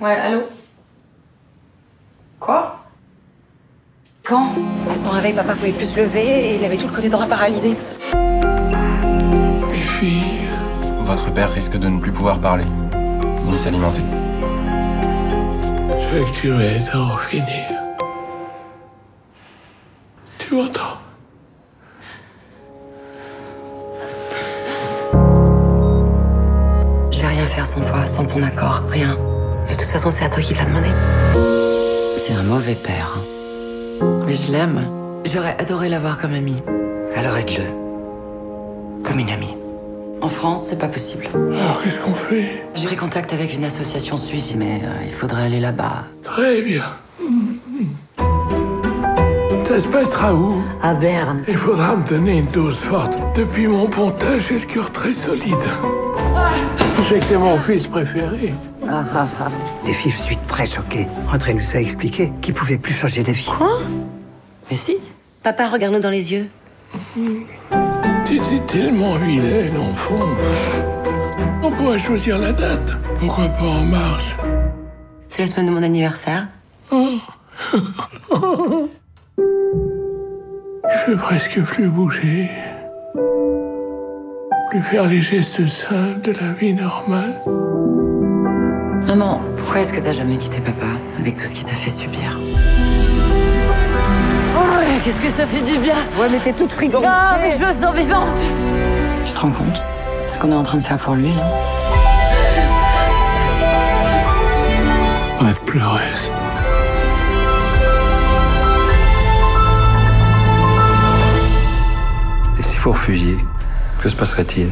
Ouais, allô? Quoi? Quand? À son réveil, papa pouvait plus se lever et il avait tout le côté droit paralysé. Mes filles, Votre père risque de ne plus pouvoir parler, ni s'alimenter. je veux que tu m'aides à en finir. Tu m'entends? Je vais rien faire sans toi, sans ton accord, rien. De toute façon, c'est à toi qui l'a demandé. C'est un mauvais père. hein. Mais je l'aime. J'aurais adoré l'avoir comme ami. Alors aide-le. Comme une amie. En France, c'est pas possible. Alors qu'est-ce qu'on fait? J'ai pris contact avec une association suisse, mais euh, il faudrait aller là-bas. Très bien. Ça se passera où? À Berne. Il faudra me donner une dose forte. Depuis mon pontage, j'ai le cœur très solide. Je sais que t'es mon fils préféré. Les filles, je suis très choquée. André nous a expliqué qu'il pouvait plus changer d'avis. Mais si. Papa, regarde-nous dans les yeux. T'étais tellement vilaine, fond. On pourrait choisir la date. Pourquoi pas en mars C'est la semaine de mon anniversaire. Je peux presque plus bouger. Plus faire les gestes simples de la vie normale. Maman, pourquoi est-ce que t'as jamais quitté papa avec tout ce qu'il t'a fait subir Oh, qu'est-ce que ça fait du bien Ouais, mais t'es toute frigorifiée. Ah, mais je me sens vivante Tu te rends compte Ce qu'on est en train de faire pour lui, là Arrête de pleurer. Et si vous refusiez, que se passerait-il?